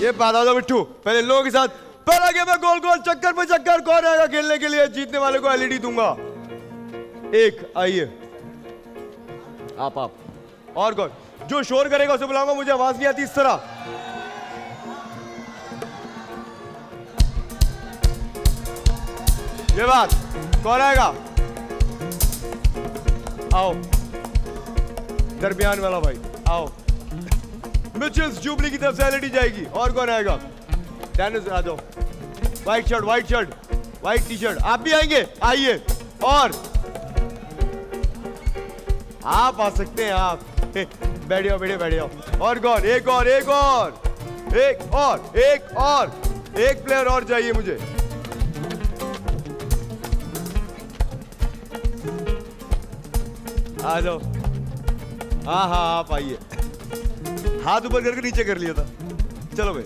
ये बात दो मिट्टू। पहले लोगों के साथ पहला गेम है गोल गोल चक्कर पे चक्कर कौन आएगा खेलने के लिए? जीतने वाले को एलईडी दूँगा। एक आइए। आप आप। और कौन? जो शोर करेगा उसे बुलाऊँगा मुझे आवाज़ नहीं आती इस तरह। ये बात कौन आएगा? आओ। दरमियान वाला भाई आओ। मिचेल्स जुबली की तरफ़ से एलईडी जाएगी। और कौन आएगा? डेनिस आ जाओ white shirt white shirt white T shirt आप भी आएँगे? आइए। और? आप आ सकते हैं, आप। बैठे बैठियो बैठियो और कौन? एक और एक और। एक और एक और। एक प्लेयर और चाहिए मुझे। आ जाओ। हाँ हाँ आप आइए। हाथ ऊपर करके नीचे कर लिया था। चलो भाई।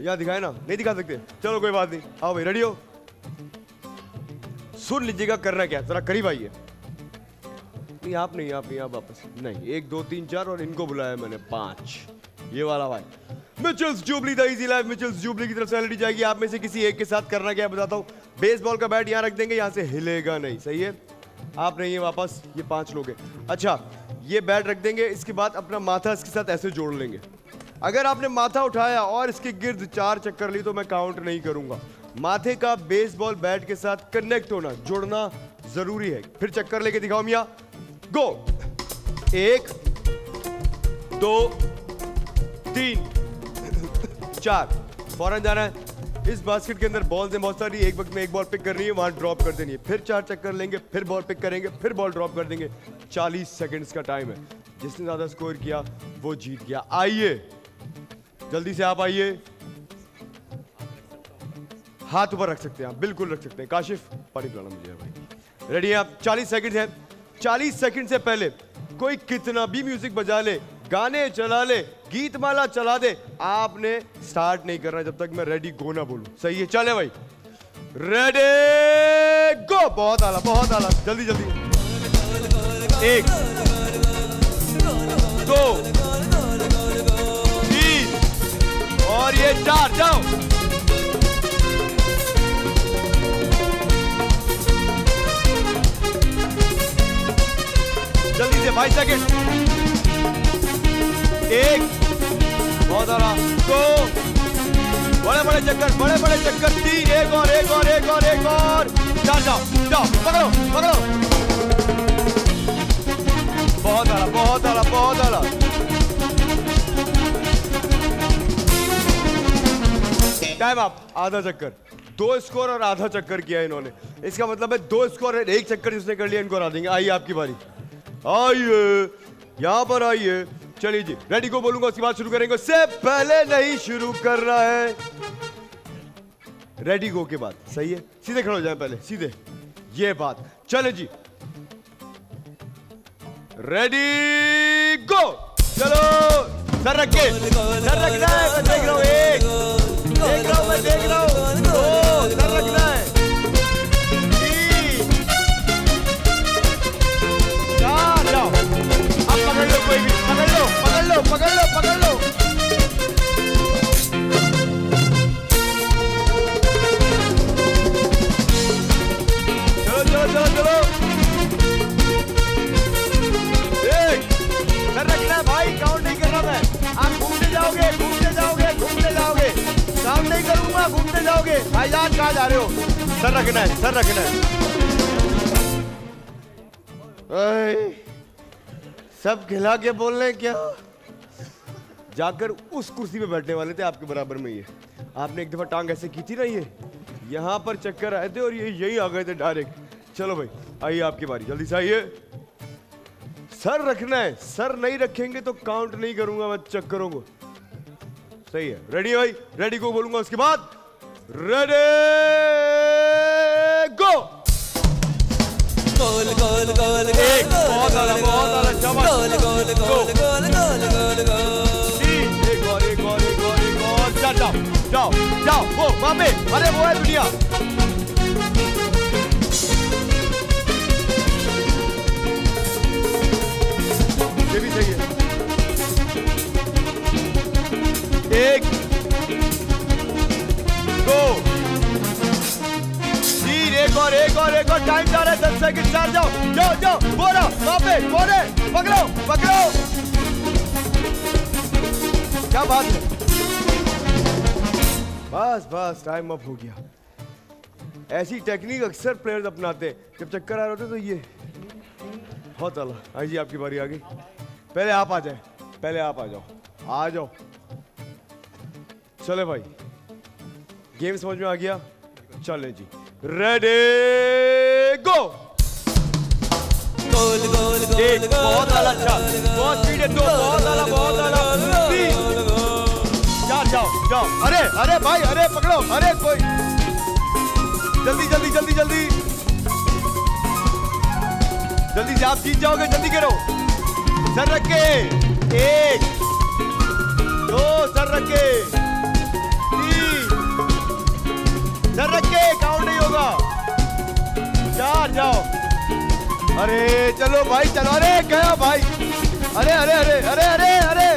यहाँ दिखाए ना? नहीं दिखा सकते। चलो, कोई बात नहीं। आओ भाई रेडी हो? सुन लीजिएगा, करना क्या? जरा करीब आइए। नहीं, आप नहीं आप नहीं, आप वापस। नहीं, एक, दो, तीन, चार, और इनको बुलाया मैंने, पाँच। ये वाला भाई। Mitchell's jubilee, the easy life, Mitchell's jubilee की तरफ़ से एलईडी जाएगी। आप में से किसी एक के साथ करना क्या, बताता हूँ। बेसबॉल का बैट यहाँ रख देंगे, यहाँ से हिलेगा नहीं। सही है? आप नहीं है वापस, ये पाँच लोग हैं। अच्छा ये बैट रख देंगे, इसके बाद अपना माथा इसके साथ ऐसे जोड़ लेंगे। अगर आपने माथा उठाया और इसके गिर्द चार चक्कर ली तो मैं काउंट नहीं करूँगा। माथे का बेसबॉल बैट के साथ कनेक्ट होना, जुड़ना ज़रूरी है। फिर चक्कर लेके दिखाओ मिया। गो एक, दो, तीन, चार। फ़ौरन जाना है। इस बास्केट के अंदर बॉल हैं बहुत सारी एक वक्त में एक बॉल पिक करनी है, वहाँ ड्रॉप कर देनी है। फिर चार चक्कर लेंगे, फिर बॉल पिक करेंगे, फिर बॉल ड्रॉप कर देंगे। 40 सेकंड्स का टाइम है। जिसने ज़्यादा स्कोर किया, वो जीत गया। आइए। जल्दी से आप आइए। हाथ ऊपर रख सकते हैं आप, बिल्कुल रख सकते हैं। काशिफ, पानी पिलाना मुझे भाई। रेडी है आप? 40 सेकंड है। 40 सेकंड से पहले कोई कितना भी म्यूज़िक बजा ले गाने चला ले गीत माला चला दे आपने स्टार्ट नहीं करना जब तक मैं रेडी गो ना बोलूँ। सही है? चले भाई। रेडी गो बहुत आला बहुत आला। जल्दी जल्दी। एक, दो, तीन, और ये चार, जाओ। जल्दी से, बाईस सेकेंड। एक, बहुत आला दो, बड़े बड़े चक्कर, बड़े बड़े चक्कर, तीन, एक और एक और एक और एक और। चार जाओ जाओ, पकड़ो पकड़ो। बहुत आला बहुत आला बहुत आला टाइम आप आधा चक्कर। दो स्कोर और आधा चक्कर किया इन्होंने। इसका मतलब है दो स्कोर और एक चक्कर जिसने कर लिया, इनको हरा देंगे। आइए आपकी बारी। आइए, यहाँ पर आइए। चलिए जी रेडी को बोलूँगा, उसके बाद शुरू करेंगे। उससे पहले नहीं, शुरू करना है। रेडी गो के बाद, सही है? सीधे खड़े हो जाए पहले, सीधे। ये बात। चले जी। रेडी गो चलो, सर रख सर रखना है देख रहा हूँ, एक। देख रहा हूँ सर रखना है सब खिला के बोल रहे क्या? जाकर उस कुर्सी पे बैठने वाले थे, आपके बराबर में ये। आपने एक दफ़ा टांग ऐसे की थी ना ये? यहाँ पर चक्कर आए थे और ये यही आ गए थे डायरेक्ट चलो भाई, आइए आपकी बारी, जल्दी से आइए। सर रखना है, सर नहीं रखेंगे तो काउंट नहीं करूँगा मैं चक्करों को। सही है रेडी भाई? रेडी को बोलूँगा उसके बाद? रेडी गोल गोल गोल एक, बहुत आला, बहुत आला, शाबाश। गोल गोल गोल गोल गोल गोल गोल। तीन एक और एक और एक और एक और। चार जाओ जाओ जाओ वो मामे अरे वो है दुनिया। ये भी सही है। और टाइम जा रहा है दस सेकंड चार जाओ। जाओ जाओ बोरा वहाँ पे बोरे पकड़ो पकड़ो। क्या बात है? बस बस टाइम अप हो गया। ऐसी टेक्निक अक्सर प्लेयर्स अपनाते जब चक्कर आ रहे होते तो ये। बहुत अला आई जी आपकी बारी आ गई पहले आप आ जाए। पहले आप आ जाओ। आ जाओ। चले भाई। गेम समझ में आ गया? चले जी। रेडी गो गोल गोल गोल एक बहुत आला अच्छा बहुत स्पीड है दो बहुत आला बहुत आला तीन। चार जाओ जाओ अरे अरे भाई अरे पकड़ो। अरे कोई। जल्दी जल्दी जल्दी जल्दी। जल्दी से आप जीत जाओगे जल्दी करो। सर रख। के एक दो सर रख। के अरे, चलो भाई, चलो। अरे, गया भाई। अरे अरे अरे अरे अरे अरे।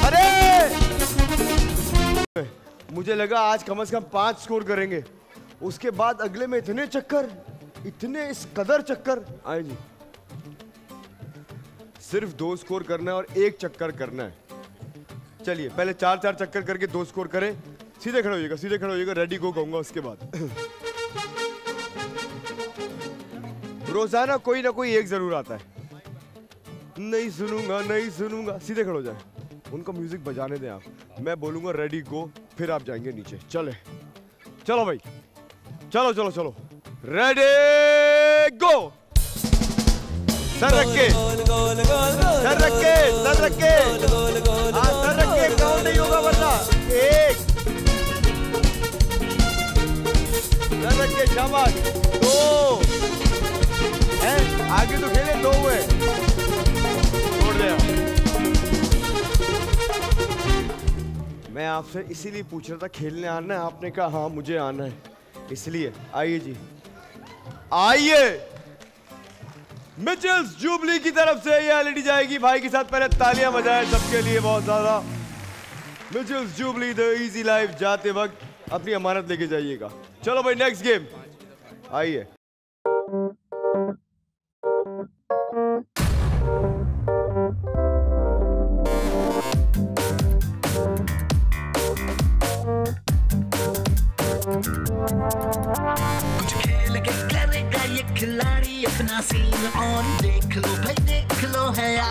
अरे। मुझे लगा आज कम से कम पाँच स्कोर करेंगे। उसके बाद अगले में इतने चक्कर, इतने इस कदर चक्कर। आए जी। सिर्फ़ दो स्कोर करना है और एक चक्कर करना है। चलिए, पहले चार चार चक्कर करके दो स्कोर करें। सीधे खड़े होइएगा, सीधे खड़े होइएगा। रेडी को कहूँगा उसके बाद। रोज़ाना कोई ना कोई एक ज़रूर आता है। नहीं सुनूँगा नहीं सुनूँगा। सीधे खड़ो जाए। उनको म्यूज़िक बजाने दें आप। मैं बोलूँगा रेडी गो फिर आप जाएँगे नीचे। चले। चलो भाई। चलो चलो चलो। रेडी गो सर रख सर रख सर रख हाँ सर रख के काउंट नहीं होगा वरना। एक। सर रख शाबाश। आपसे इसीलिए पूछ रहा था, खेलने आना है, आपने कहा हाँ मुझे आना है। इसलिए, आइए जी। आइए! मिचेल्स जुबली की तरफ़ से ये एलईडी जाएगी। भाई के साथ पहले तालियाँ बजाएँ सबके लिए बहुत ज़्यादा। Mitchell's jubilee the easy life जाते वक्त अपनी अमानत लेके जाइएगा। चलो भाई नेक्स्ट गेम आइए।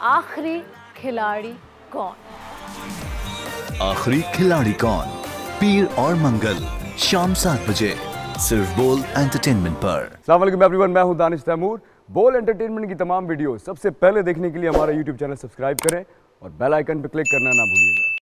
आखिरी खिलाड़ी कौन? आखिरी खिलाड़ी कौन? पीर और मंगल शाम सात बजे सिर्फ़ बोल एंटरटेनमेंट पर। सलाम एवरीवन मैं हूँ दानिश तैमूर। बोल एंटरटेनमेंट की तमाम वीडियो सबसे पहले देखने के लिए हमारा यूट्यूब चैनल सब्सक्राइब करें और बेल आइकन पर क्लिक करना ना भूलिएगा।